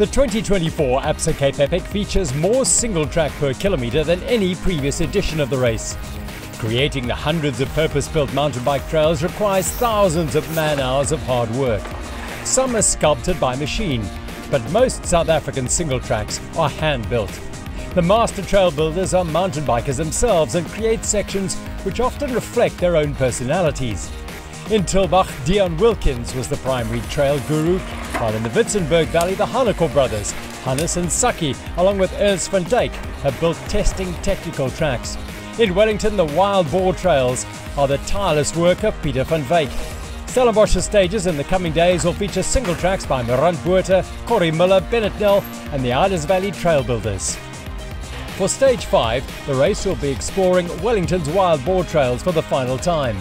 The 2024 Absa Cape Epic features more single track per kilometre than any previous edition of the race. Creating the hundreds of purpose-built mountain bike trails requires thousands of man-hours of hard work. Some are sculpted by machine, but most South African single tracks are hand-built. The master trail builders are mountain bikers themselves and create sections which often reflect their own personalities. In Tulbagh, Dion Wilkins was the primary trail guru, while in the Witzenberg Valley, the Hanekom brothers, Hannes and Saki, along with Ernst van Dijk, have built testing technical tracks. In Wellington, the wild boar trails are the tireless work of Peter van Wyk. Stellenbosch's stages in the coming days will feature single tracks by Morant Botha, Corey Miller, Bennett Nell, and the Idas Valley Trail Builders. For stage 5, the race will be exploring Wellington's wild boar trails for the final time.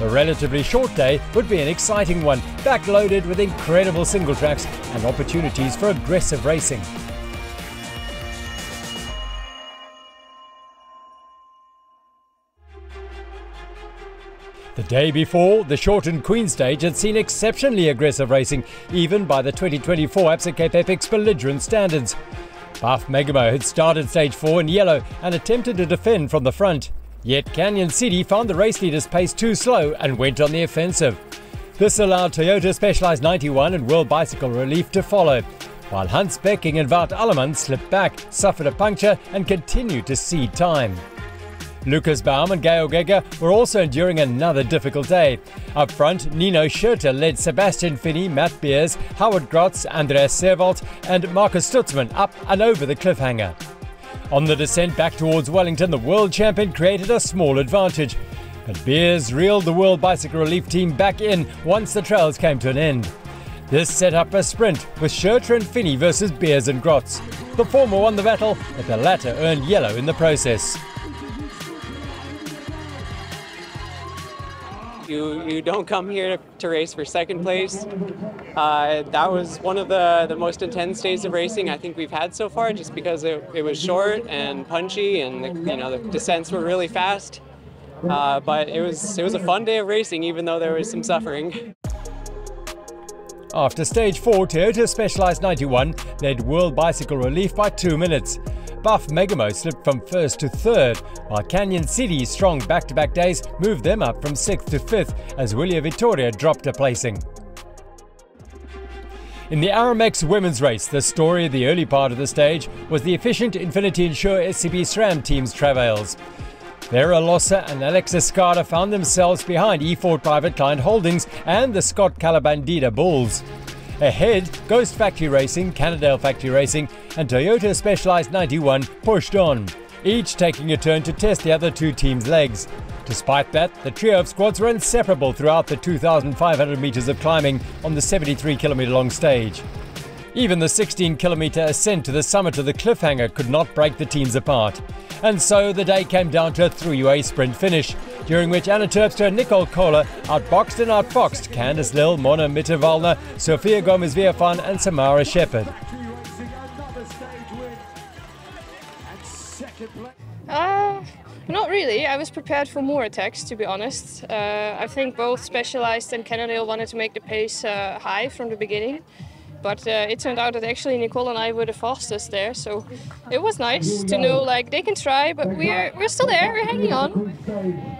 The relatively short day would be an exciting one, backloaded with incredible single tracks and opportunities for aggressive racing. The day before, the shortened Queen stage had seen exceptionally aggressive racing, even by the 2024 Absa Cape Epic's belligerent standards. Buff Megamo had started stage 4 in yellow and attempted to defend from the front. Yet Canyon SIDI found the race leader's pace too slow and went on the offensive. This allowed Toyota Specialized 91 and World Bicycle Relief to follow, while Hans Becking and Wout Alleman slipped back, suffered a puncture, and continued to cede time. Lucas Baum and Georg Egger were also enduring another difficult day. Up front, Nino Schurter led Sebastian Fini, Matt Beers, Howard Grotts, Andreas Seewald, and Marcus Stutzmann up and over the cliffhanger. On the descent back towards Wellington, the world champion created a small advantage. But Beers reeled the World Bicycle Relief team back in once the trails came to an end. This set up a sprint with Schurter and Fini versus Beers and Grotts. The former won the battle, but the latter earned yellow in the process. You, you don't come here to, race for second place. Uh, that was one of the, the most intense days of racing I think we've had so far, just because it, it was short and punchy, and the, you know the descents were really fast. Uh, but it was it was a fun day of racing, even though there was some suffering. After stage 4, Toyota Specialized 91 led World Bicycle Relief by two minutes. Buff Megamo slipped from first to third, while Canyon SIDI's strong back-to-back days moved them up from sixth to fifth as Wilier Vittoria dropped a placing. In the Aramex women's race, the story of the early part of the stage was the efficient Infinity Insure SCB SRAM team's travails. Vera Looser and Alexis Skarda found themselves behind E4 Private Client Holdings and the Scott Calabandida Bulls. Ahead, Ghost Factory Racing, Cannondale Factory Racing, and Toyota Specialized 91 pushed on, each taking a turn to test the other two teams' legs. Despite that, the trio of squads were inseparable throughout the 2,500 metres of climbing on the 73 kilometre long stage. Even the 16 kilometre ascent to the summit of the cliffhanger could not break the teams apart. And so the day came down to a three-way sprint finish, during which Anne Terpstra Nicole Koller outboxed and outfoxed Candice Lill, Mona Mitterwallner, Sofia Gomez Villafañe and Samara Sheppard. Uh, not really. I was prepared for more attacks, to be honest. Uh, I think both Specialized and Cannondale wanted to make the pace uh, high from the beginning. But uh, it turned out that actually Nicole and I were the fastest there, so it was nice to know like they can try, but we're we're still there, we're hanging on.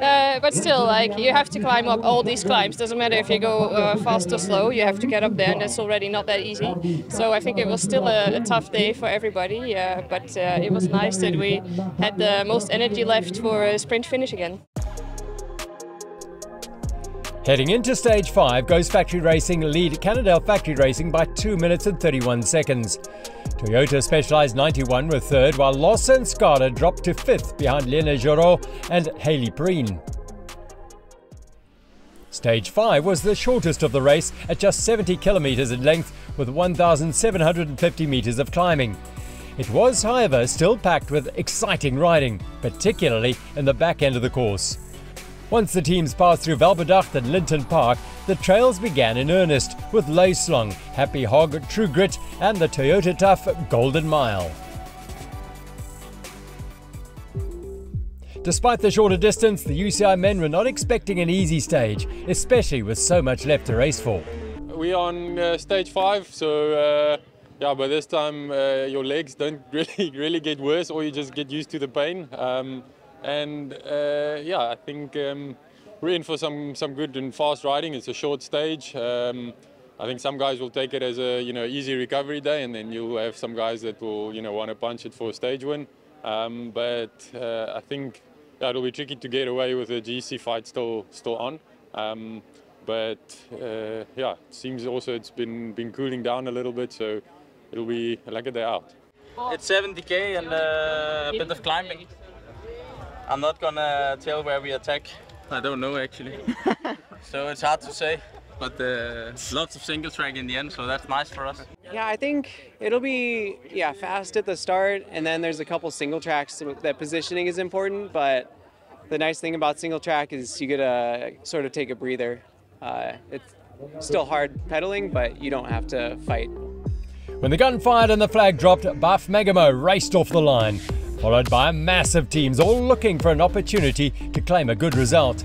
Uh, but still, like you have to climb up all these climbs. Doesn't matter if you go uh, fast or slow, you have to get up there, and that's already not that easy. So I think it was still a, a tough day for everybody, uh, but uh, it was nice that we had the most energy left for a sprint finish again. Heading into stage 5, Ghost Factory Racing lead Cannondale Factory Racing by 2 minutes and 31 seconds. Toyota Specialized 91 were third, while Loss and Skarda dropped to fifth behind Lena Joro and Haley Preen. Stage 5 was the shortest of the race at just 70 kilometers in length with 1,750 meters of climbing. It was, however, still packed with exciting riding, particularly in the back end of the course. Once the teams passed through Welbedacht and Linton Park, the trails began in earnest with Leyslong, Happy Hog, True Grit, and the Toyota Tough Golden Mile. Despite the shorter distance, the UCI men were not expecting an easy stage, especially with so much left to race for. We're on uh, stage five, so uh, yeah, by this time uh, your legs don't really really get worse, or you just get used to the pain. Um, and uh, yeah, I think um, we're in for some some good and fast riding. It's a short stage. Um, I think some guys will take it as a you know easy recovery day, and then you'll have some guys that will you know want to punch it for a stage win. Um, but uh, I think yeah, it'll be tricky to get away with the GC fight still still on. Um, but uh, yeah, it seems also it's been been cooling down a little bit, so it'll be like a day out. It's 70k and uh, a bit of climbing. I'm not gonna tell where we attack. I don't know actually. so it's hard to say. But uh, lots of single track in the end, so that's nice for us. Yeah, I think it'll be yeah fast at the start, and then there's a couple single tracks that positioning is important. But the nice thing about single track is you get to sort of take a breather. Uh, it's still hard pedaling, but you don't have to fight. When the gun fired and the flag dropped, Buff Megamo raced off the line, followed by a massive teams all looking for an opportunity to claim a good result.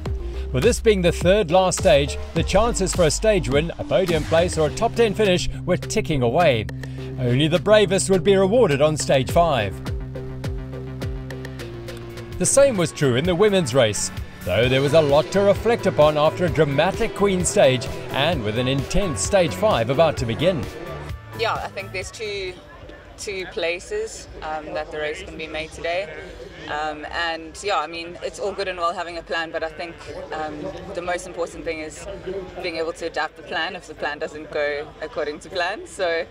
With this being the third last stage, the chances for a stage win, a podium place, or a top 10 finish were ticking away. Only the bravest would be rewarded on stage 5. The same was true in the women's race, though there was a lot to reflect upon after a dramatic Queen stage and with an intense stage 5 about to begin. Yeah, I think there's two two places um, that the race can be made today. Um, and yeah, I mean, it's all good and well having a plan, but I think um, the most important thing is being able to adapt the plan if the plan doesn't go according to plan. So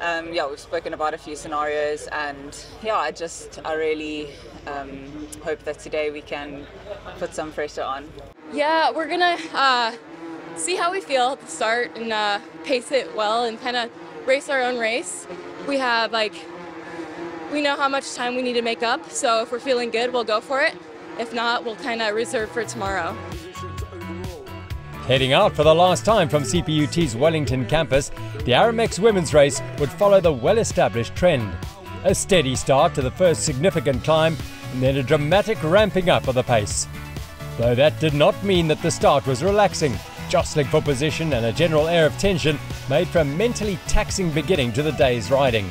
um, yeah, we've spoken about a few scenarios, and yeah, I just I really um, hope that today we can put some pressure on. Yeah, we're gonna uh, see how we feel at the start and uh, pace it well and kind of race our own race. We have like we know how much time we need to make up, so if we're feeling good, we'll go for it. If not, we'll kind of reserve for tomorrow. Heading out for the last time from CPUT's Wellington campus, the Aramex women's race would follow the well-established trend. A steady start to the first significant climb, and then a dramatic ramping up of the pace. Though that did not mean that the start was relaxing. Jostling for position and a general air of tension made for a mentally taxing beginning to the day's riding.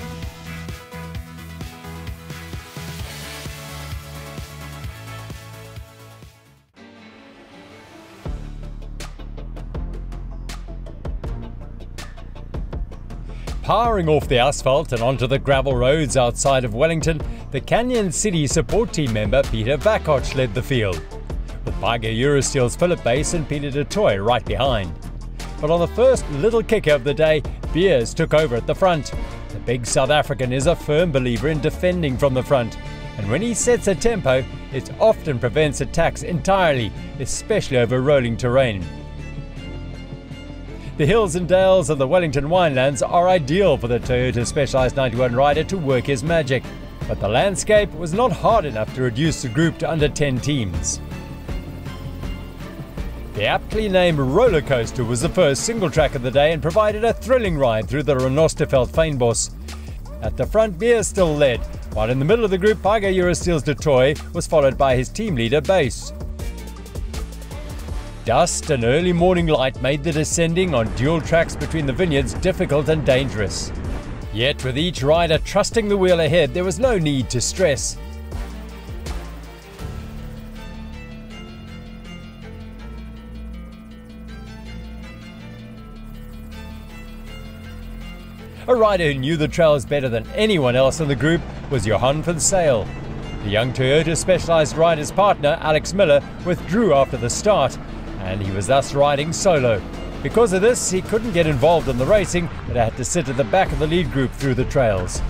Powering off the asphalt and onto the gravel roads outside of Wellington, the Canyon SIDI support team member Peter Vakoch led the field, with Tiger Eurosteel's Philip Bass and Peter du Toit right behind. But on the first little kicker of the day, Beers took over at the front. The big South African is a firm believer in defending from the front, and when he sets a tempo, it often prevents attacks entirely, especially over rolling terrain. The hills and dales of the Wellington winelands are ideal for the Toyota Specialized 91 rider to work his magic, but the landscape was not hard enough to reduce the group to under 10 teams. The aptly named Roller Coaster was the first single track of the day and provided a thrilling ride through the Renosterveld Fynbos. At the front, Beer still led, while in the middle of the group, Tiger Eurosteel's Du Toit was followed by his team leader, Bass. Dust and early morning light made the descending on dual tracks between the vineyards difficult and dangerous. Yet, with each rider trusting the wheel ahead, there was no need to stress. A rider who knew the trails better than anyone else in the group was Johan van Zyl. The young Toyota Specialized rider's partner, Alex Miller, withdrew after the start, and he was thus riding solo. Because of this, he couldn't get involved in the racing, but had to sit at the back of the lead group through the trails.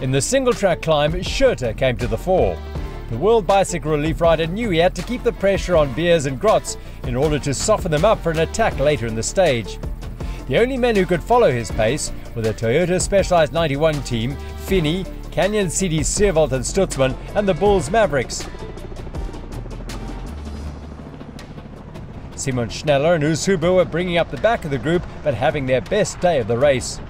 In the single track climb, Schurter came to the fore. The World Bicycle Relief rider knew he had to keep the pressure on Beers and Grotts in order to soften them up for an attack later in the stage. The only men who could follow his pace were the Toyota Specialized 91 team, Fini, Canyon SIDI Seewald and Stutzmann, and the Bulls Mavericks. Simon Schneller and Urs Huber were bringing up the back of the group but having their best day of the race.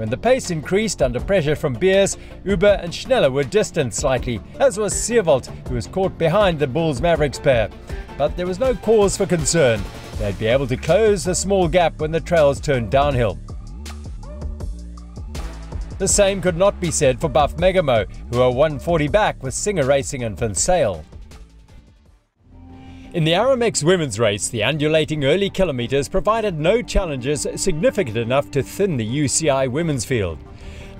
When the pace increased under pressure from Beers, Huber and Schneller were distanced slightly, as was Seewald, who was caught behind the Bulls Mavericks pair. But there was no cause for concern. They'd be able to close the small gap when the trails turned downhill. The same could not be said for Buff Megamo, who are 140 back with Singer Racing and Sale. In the Aramex women's race, the undulating early kilometres provided no challenges significant enough to thin the UCI women's field.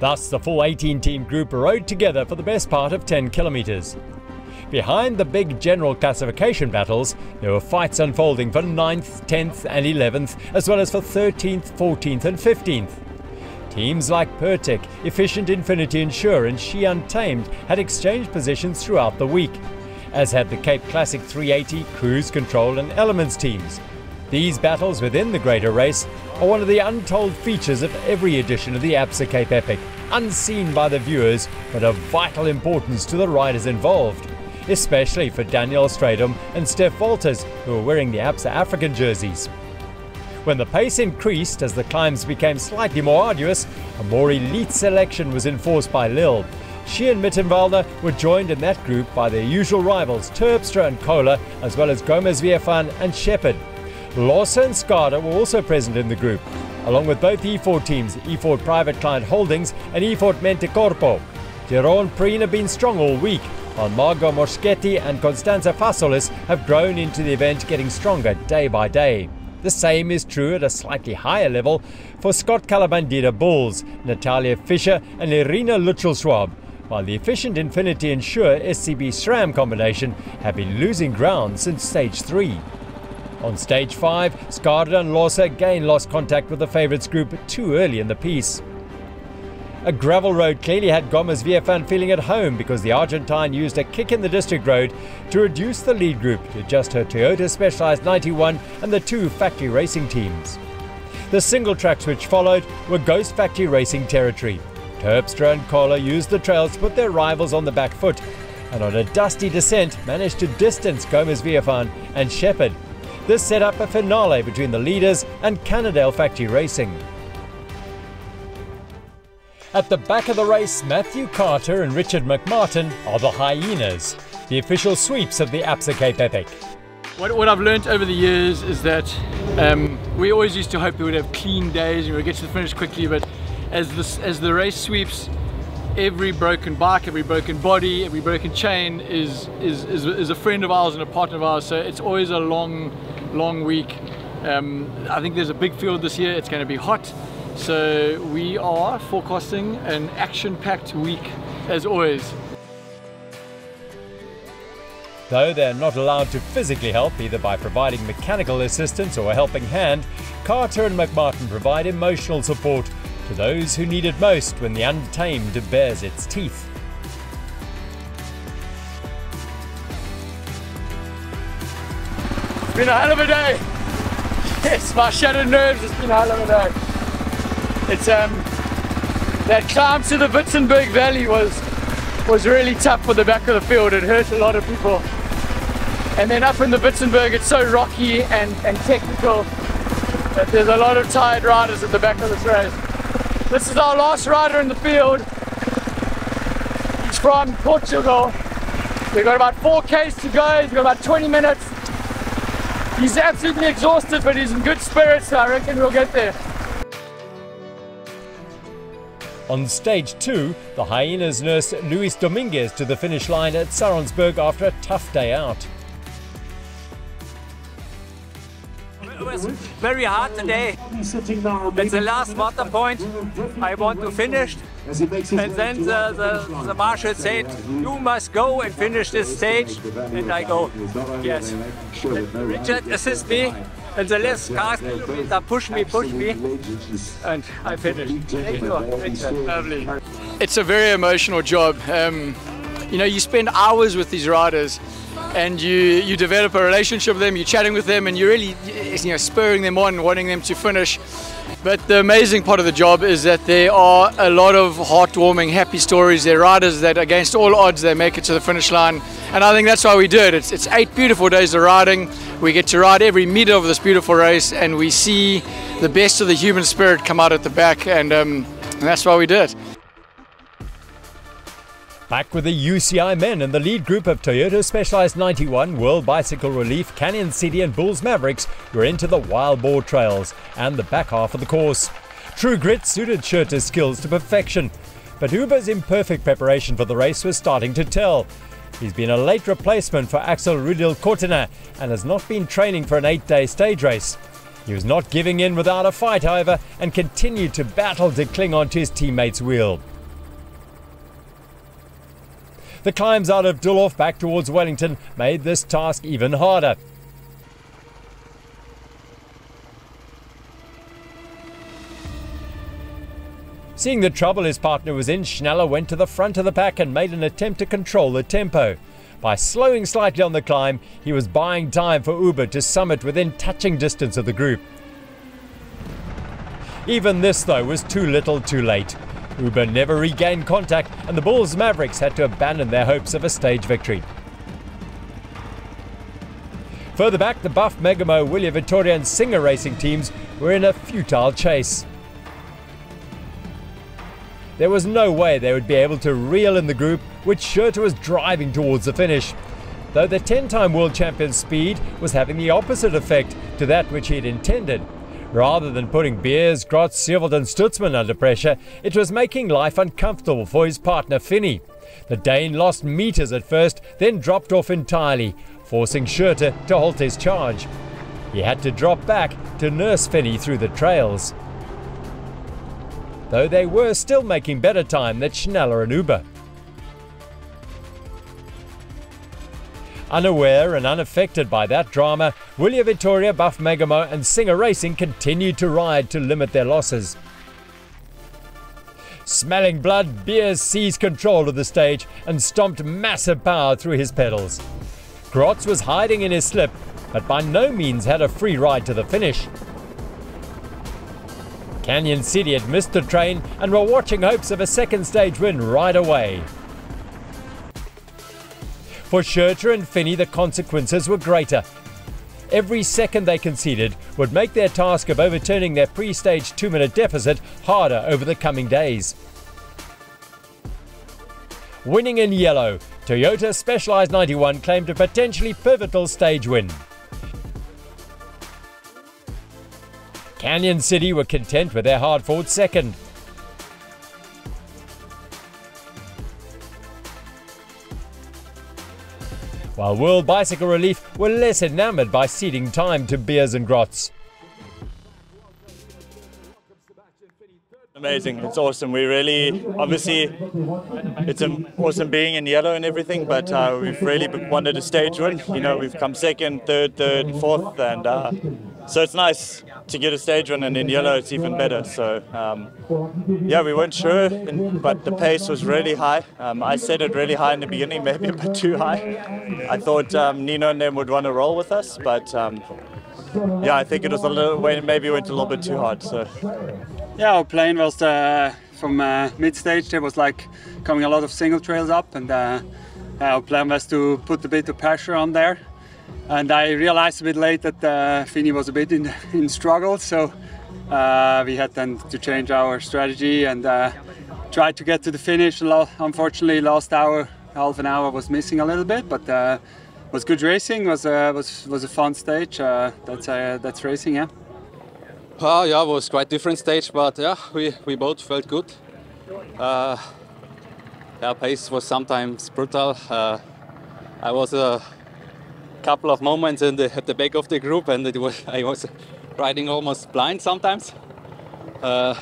Thus, the full 18 team group rode together for the best part of 10 kilometres. Behind the big general classification battles, there were fights unfolding for 9th, 10th, and 11th, as well as for 13th, 14th, and 15th. Teams like Pertec, Efficient Infinity Insure and She Untamed had exchanged positions throughout the week, as had the Cape Classic 380, Cruise Control and Elements teams. These battles within the greater race are one of the untold features of every edition of the Absa Cape Epic, unseen by the viewers but of vital importance to the riders involved, especially for Danielle Strydom and Steph Walters, who are wearing the Absa African jerseys. When the pace increased as the climbs became slightly more arduous, a more elite selection was enforced by Lill. She and Mitterwallner were joined in that group by their usual rivals Terpstra and Koller, as well as Gomez Villafañe and Sheppard. Lawson and Skarda were also present in the group, along with both E4 teams, E4 Private Client Holdings and E4 Mente Corpo. Jeroen Preen have been strong all week, while Margot Moschetti and Constanza Fasolis have grown into the event, getting stronger day by day. The same is true at a slightly higher level for Scott Calabandida Bulls, Natalia Fischer and Irina Lutzelschwab, while the efficient Infinity Insure SCB SRAM combination have been losing ground since stage 3. On stage 5, Skarda and Looser again lost contact with the favourites group too early in the piece. A gravel road clearly had Gomez Villafañe feeling at home because the Argentine used a kick in the district road to reduce the lead group to just her Toyota Specialized 91 and the two factory racing teams. The single tracks which followed were Ghost Factory Racing territory. Terpstra and Koller used the trails to put their rivals on the back foot and on a dusty descent managed to distance Gomez Villafañe and Sheppard. This set up a finale between the leaders and Cannondale Factory Racing. At the back of the race, Matthew Carter and Richard McMartin are the Hyenas, the official sweeps of the Absa Cape Epic. What, what I've learned over the years is that um, we always used to hope we would have clean days and we would get to the finish quickly, but as, this, as the race sweeps, every broken bike, every broken body, every broken chain is, is, is, is a friend of ours and a partner of ours, so it's always a long, long week. Um, I think there's a big field this year, it's going to be hot. So we are forecasting an action-packed week as always. Though they're not allowed to physically help either by providing mechanical assistance or a helping hand, Carter and McMartin provide emotional support to those who need it most when the untamed bares its teeth. It's been a hell of a day. Yes, my shattered nerves, it's been a hell of a day. It's um that climb to the Witzenberg Valley was was really tough for the back of the field. It hurt a lot of people. And then up in the Witzenberg, it's so rocky and, and technical that there's a lot of tired riders at the back of this race. This is our last rider in the field. He's from Portugal. We've got about 4Ks to go. He's got about 20 minutes. He's absolutely exhausted, but he's in good spirits, so I reckon we'll get there. On stage two, the Hyenas nursed Luis Dominguez to the finish line at Saronsberg after a tough day out. Was very hard today. It's the last water point. I want to finish And then the, the, the marshal said, you must go and finish this stage. And I go, yes. Richard assist me. And the last cast kilometer push me, push me. And I finished. It's a very emotional job. Um, you know, you spend hours with these riders and you, you develop a relationship with them, you're chatting with them, and you're really you know, spurring them on, wanting them to finish. But the amazing part of the job is that there are a lot of heartwarming, happy stories. There are riders that, against all odds, they make it to the finish line. And I think that's why we do it. It's, it's eight beautiful days of riding. We get to ride every meter of this beautiful race, and we see the best of the human spirit come out at the back, and, um, and that's why we do it. Back with the UCI men in the lead group of Toyota Specialized 91, World Bicycle Relief, Canyon SIDI and Bulls Mavericks were into the wild boar trails and the back half of the course. True grit suited Schurter's skills to perfection, but Huber's imperfect preparation for the race was starting to tell. He's been a late replacement for Axel Rudil Kortener and has not been training for an eight-day stage race. He was not giving in without a fight, however, and continued to battle to cling onto his teammate's wheel. The climbs out of Doolhof back towards Wellington made this task even harder. Seeing the trouble his partner was in, Schneller went to the front of the pack and made an attempt to control the tempo. By slowing slightly on the climb, he was buying time for Huber to summit within touching distance of the group. Even this, though, was too little too late. Huber never regained contact, and the Bulls Mavericks had to abandon their hopes of a stage victory. Further back, the Buff Megamo, Wilier Vittoria, and Singer racing teams were in a futile chase. There was no way they would be able to reel in the group, which Schurter was driving towards the finish. Though the 10 time world champion speed was having the opposite effect to that which he had intended. Rather than putting Beers, Grotts, Seewald and Stutzmann under pressure, it was making life uncomfortable for his partner Fini. The Dane lost meters at first, then dropped off entirely, forcing Schurter to halt his charge. He had to drop back to nurse Fini through the trails. Though they were still making better time than Schneller and Huber. Unaware and unaffected by that drama, Wilier Vittoria, Buff Megamo and Singer Racing continued to ride to limit their losses. Smelling blood, Beers seized control of the stage and stomped massive power through his pedals. Grotts was hiding in his slip, but by no means had a free ride to the finish. Canyon SIDI had missed the train and were watching hopes of a second stage win right away. For Schurter and Fini, the consequences were greater. Every second they conceded would make their task of overturning their pre stage two minute deficit harder over the coming days. Winning in yellow, Toyota Specialized 91 claimed a potentially pivotal stage win. Canyon SIDI were content with their hard fought second. While World Bicycle Relief were less enamoured by ceding time to Beers and Grotts. Amazing, it's awesome. We really, obviously, it's awesome being in yellow and everything, but uh, we've really wanted a stage win. You know, we've come second, third, third, fourth, and uh, so it's nice to get a stage win, and in yellow it's even better. So um, yeah, we weren't sure, but the pace was really high. Um, I set it really high in the beginning, maybe a bit too high. I thought um, Nino and them would want to roll with us, but um, yeah, I think it was a little maybe went a little bit too hard. So yeah, our plane was uh, from uh, mid stage. There was like coming a lot of single trails up, and uh, our plan was to put a bit of pressure on there and I realized a bit late that uh, Fini was a bit in, in struggle, so uh, we had then to change our strategy and uh, try to get to the finish. Unfortunately, last hour, half an hour was missing a little bit, but uh, was good racing. was uh, was was a fun stage. Uh, that's uh, that's racing, yeah. Uh, yeah, it was quite different stage, but yeah, we, we both felt good. Uh, yeah, pace was sometimes brutal. Uh, I was a couple of moments in the, at the back of the group and it was, I was riding almost blind sometimes. Uh,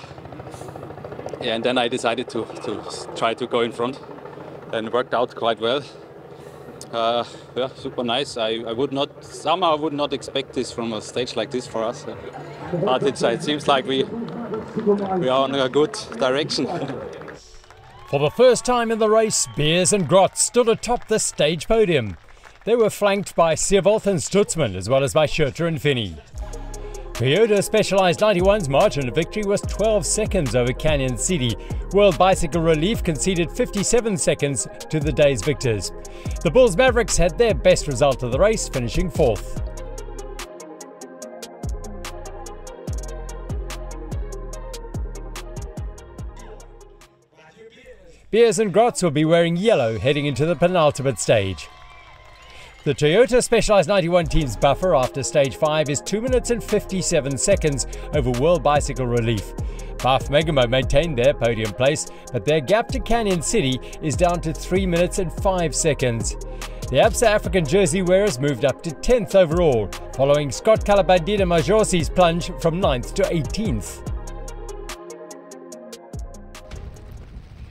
yeah, and then I decided to, to try to go in front and worked out quite well. Uh, yeah, super nice. I, I would not, somehow would not expect this from a stage like this for us. But it's, it seems like we, we are on a good direction. For the first time in the race, Beers and Grotts stood atop the stage podium. They were flanked by Seewald and Stutzmann, as well as by Schurter and Fini. Toyota Specialized 91's margin of victory was 12 seconds over Canyon SIDI. World Bicycle Relief conceded 57 seconds to the day's victors. The Bulls Mavericks had their best result of the race, finishing fourth. Beers and Grotts will be wearing yellow heading into the penultimate stage. The Toyota Specialized 91 team's buffer after stage 5 is 2 minutes and 57 seconds over World Bicycle Relief. Buff Megamo maintained their podium place, but their gap to Canyon SIDI is down to 3 minutes and 5 seconds. The Absa African jersey wearers moved up to 10th overall, following Scott Calabandida Majorsi's plunge from 9th to 18th.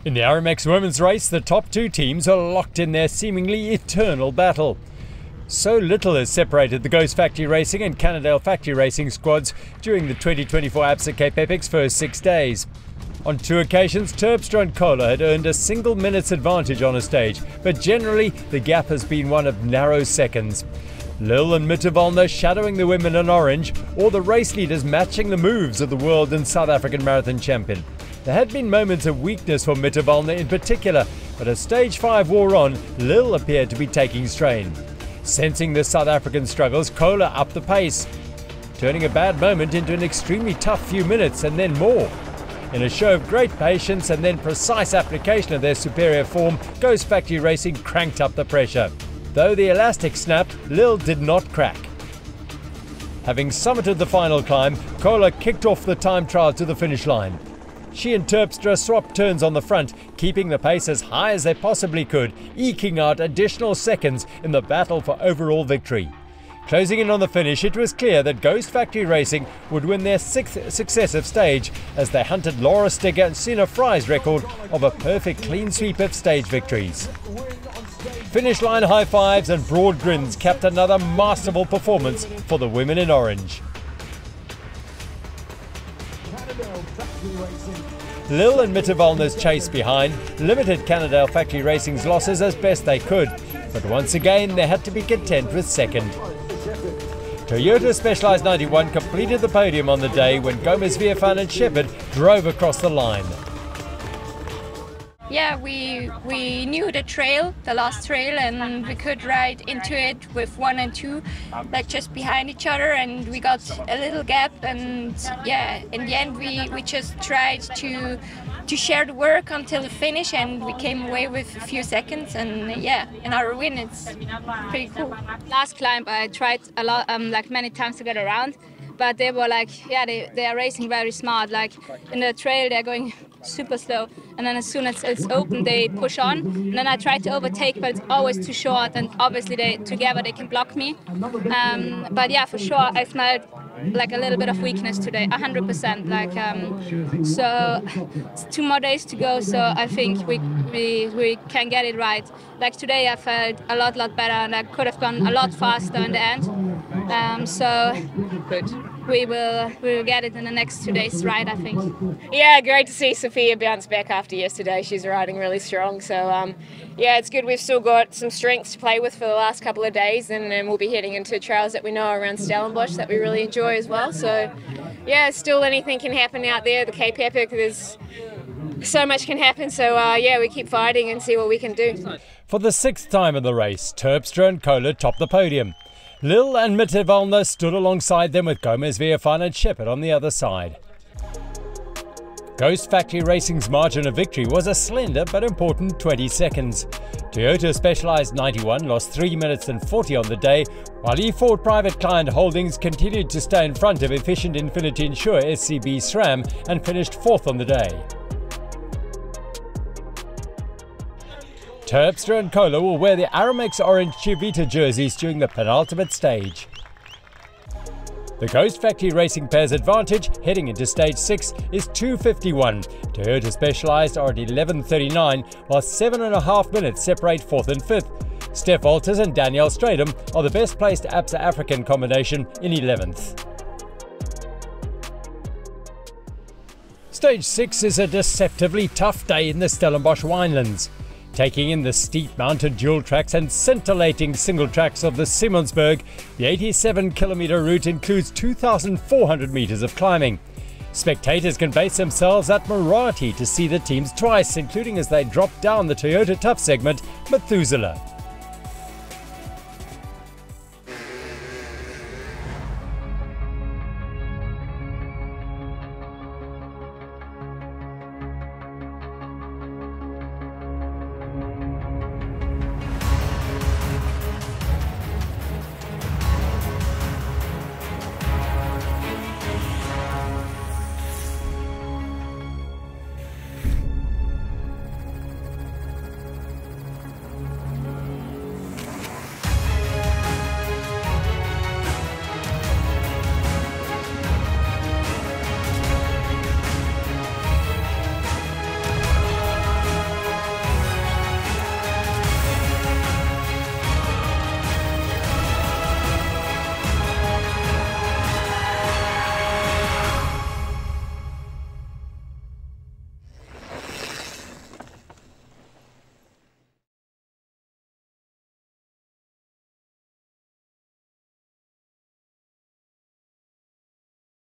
In the Aramex women's race, the top two teams are locked in their seemingly eternal battle. So little has separated the Ghost Factory Racing and Cannondale Factory Racing squads during the 2024 ABSA Cape Epic's first six days. On two occasions, Terpstra and Koller had earned a single minute's advantage on a stage, but generally the gap has been one of narrow seconds. Lill and Mitterwallner shadowing the women in orange, or the race leaders matching the moves of the world and South African marathon champion. There had been moments of weakness for Mitterwallner in particular, but as stage 5 wore on, Lill appeared to be taking strain. Sensing the South African struggles, Koller upped the pace, turning a bad moment into an extremely tough few minutes and then more. In a show of great patience and then precise application of their superior form, Ghost Factory Racing cranked up the pressure. Though the elastic snapped, Lill did not crack. Having summited the final climb, Koller kicked off the time trial to the finish line. She and Terpstra swapped turns on the front, keeping the pace as high as they possibly could, eking out additional seconds in the battle for overall victory. Closing in on the finish, it was clear that Ghost Factory Racing would win their sixth successive stage as they hunted Laura Stigger and Sina Frei's record of a perfect clean sweep of stage victories. Finish line high fives and broad grins capped another masterful performance for the women in orange. Lill and Mitterwallner's chase behind limited Cannondale Factory Racing's losses as best they could, but once again they had to be content with second. Toyota Specialized 91 completed the podium on the day when Gomez Villafañe and Sheppard drove across the line. Yeah, we we knew the trail, the last trail, and we could ride into it with one and two, like just behind each other, and we got a little gap. And yeah, in the end, we we just tried to to share the work until the finish, and we came away with a few seconds. And yeah, in our win, it's pretty cool. Last climb, I tried a lot, um, like many times to get around but they were like, yeah, they, they are racing very smart. Like in the trail, they're going super slow. And then as soon as it's open, they push on. And then I try to overtake, but it's always too short. And obviously, they together they can block me. Um, but yeah, for sure, I smelled like a little bit of weakness today, 100%. Like um, so, two more days to go. So I think we we we can get it right. Like today, I felt a lot lot better, and I could have gone a lot faster in the end. Um, so good. We will we will get it in the next two days, right? I think. Yeah, great to see Sofia bounce back after yesterday. She's riding really strong. So um, yeah, it's good. We've still got some strengths to play with for the last couple of days, and then we'll be heading into trails that we know around Stellenbosch that we really enjoy as well. So yeah, still anything can happen out there. The Cape Epic, there's so much can happen. So uh, yeah, we keep fighting and see what we can do. For the sixth time in the race, Terpstra and Koller top the podium. Lill and Mitterwallner stood alongside them with Gomez Villafañe and Sheppard on the other side. Ghost Factory Racing's margin of victory was a slender but important 20 seconds. Toyota Specialized 91 lost 3 minutes and 40 on the day, while E4 Private Client Holdings continued to stay in front of Efficient Infinity Insure SCB SRAM and finished fourth on the day. Terpstra and Koller will wear the Aramex orange Chivita jerseys during the penultimate stage. The Ghost Factory Racing pair's advantage heading into stage 6 is 2.51. Toyota Specialized are at 11.39, while 7.5 minutes separate 4th and 5th. Steph Walters and Danielle Strydom are the best placed Absa African combination in 11th. Stage 6 is a deceptively tough day in the Stellenbosch winelands. Taking in the steep mountain dual tracks and scintillating single tracks of the Simonsberg, the 87 kilometer route includes 2,400 meters of climbing. Spectators can base themselves at Muratie to see the teams twice, including as they drop down the Toyota Tough segment, Methuselah.